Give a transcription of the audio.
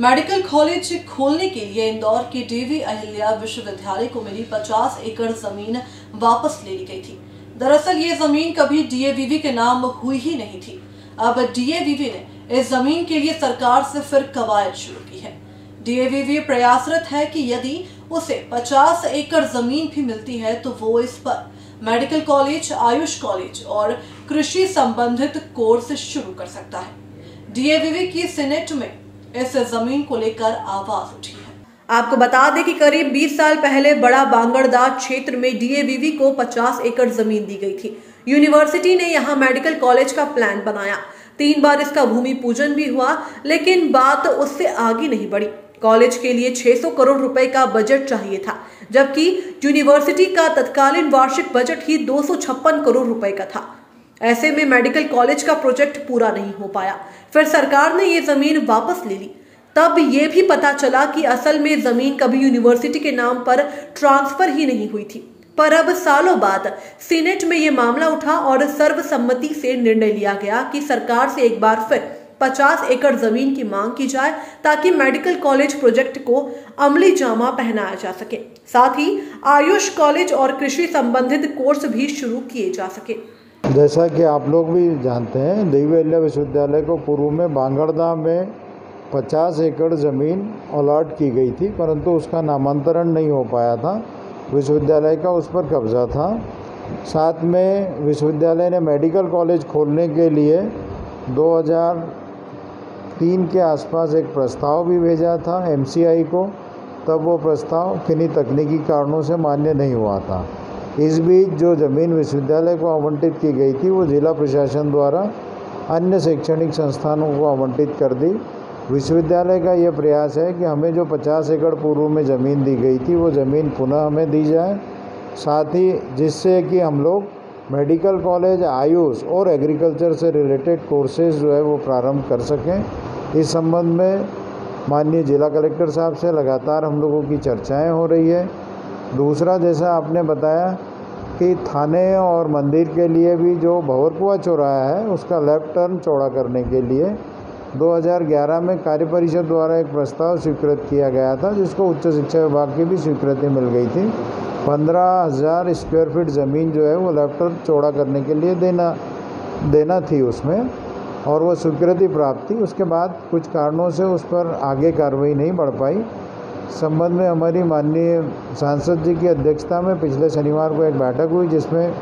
Medical college खोलने के लिए इंदौर के डीवी अहिल्या विश्वविद्यालय को मिली 50 एकड़ ज़मीन वापस ले ली गई थी। दरअसल ये ज़मीन कभी डीएवीवी के नाम हुई ही नहीं थी। अब डीएवीवी ने इस ज़मीन के लिए सरकार से फिर कवायद शुरू की है। डीएवीवी प्रयासरत है कि यदि उसे 50 एकड़ ज़मीन भी मिलती है तो वो इस पर मेडिकल कॉलेज, आयुष कॉलेज और कृषि संबंधित कोर्स शुरू कर सकता है। डीएवीवी की सीनेट में इस ज़मीन को लेकर आवाज़ उठी है। आपको बता दें कि करीब 20 साल पहले बड़ा बांगड़दा क्षेत्र में डीएवीवी को 50 एकड़ ज़मीन दी गई थी। यूनिवर्सिटी ने यहाँ मेडिकल कॉलेज का प्लान बनाया। तीन बार इसका भूमि पूजन भी हुआ, लेकिन बात उससे आगे नहीं बढ़ी। कॉलेज के लिए 600 करोड़ रुपए का बजट चाहिए था, जबकि यूनिवर्सिटी का तत्कालीन वार्षिक बजट ही दो सौ छप्पन करोड़ रुपए का था। ऐसे में मेडिकल कॉलेज का प्रोजेक्ट पूरा नहीं हो पाया। फिर सरकार ने ये ज़मीन वापस ले ली। तब ये भी पता चला कि असल में ज़मीन कभी यूनिवर्सिटी के नाम पर ट्रांसफ़र ही नहीं हुई थी। पर अब सालों बाद सीनेट में ये मामला उठा और सर्वसम्मति से निर्णय लिया गया कि सरकार से एक बार फिर 50 एकड़ ज़मीन की मांग की जाए ताकि मेडिकल कॉलेज प्रोजेक्ट को अमली जामा पहनाया जा सके। साथ ही आयुष कॉलेज और कृषि संबंधित कोर्स भी शुरू किए जा सके। जैसा कि आप लोग भी जानते हैं देवी अहिल्या विश्वविद्यालय को पूर्व में बांगड़दा में 50 एकड़ ज़मीन अलॉट की गई थी, परंतु उसका नामांतरण नहीं हो पाया था। विश्वविद्यालय का उस पर कब्ज़ा था। साथ में विश्वविद्यालय ने मेडिकल कॉलेज खोलने के लिए 2003 के आसपास एक प्रस्ताव भी भेजा था एमसीआई को। तब वो प्रस्ताव किन्हीं तकनीकी कारणों से मान्य नहीं हुआ था। इस बीच जो ज़मीन विश्वविद्यालय को आवंटित की गई थी, वो जिला प्रशासन द्वारा अन्य शैक्षणिक संस्थानों को आवंटित कर दी। विश्वविद्यालय का यह प्रयास है कि हमें जो 50 एकड़ पूर्व में ज़मीन दी गई थी, वो ज़मीन पुनः हमें दी जाए। साथ ही जिससे कि हम लोग मेडिकल कॉलेज, आयुष और एग्रीकल्चर से रिलेटेड कोर्सेज जो है वो प्रारंभ कर सकें। इस संबंध में माननीय जिला कलेक्टर साहब से लगातार हम लोगों की चर्चाएँ हो रही है। दूसरा, जैसा आपने बताया कि थाने और मंदिर के लिए भी जो भंवरकुआ चौराहा है, उसका लेफ़्ट टर्न चौड़ा करने के लिए 2011 में कार्य परिषद द्वारा एक प्रस्ताव स्वीकृत किया गया था, जिसको उच्च शिक्षा विभाग की भी स्वीकृति मिल गई थी। पंद्रह हज़ार स्क्वायर फीट ज़मीन जो है, वो लेफ़्ट टर्न चौड़ा करने के लिए देना देना थी उसमें, और वो स्वीकृति प्राप्त थी। उसके बाद कुछ कारणों से उस पर आगे कार्रवाई नहीं बढ़ पाई। संबंध में हमारी माननीय सांसद जी की अध्यक्षता में पिछले शनिवार को एक बैठक हुई, जिसमें